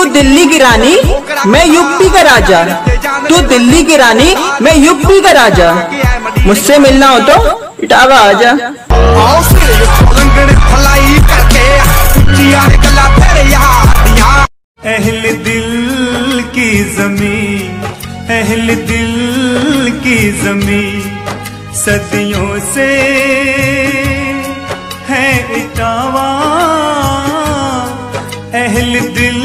तू दिल्ली की रानी मैं यूपी का राजा। तू दिल्ली की रानी मैं यूपी का राजा। मुझसे मिलना हो तो इटावा आजा अहल दिल की ज़मीन अहल दिल की ज़मीन सदियों से है इटावा। अहल दिल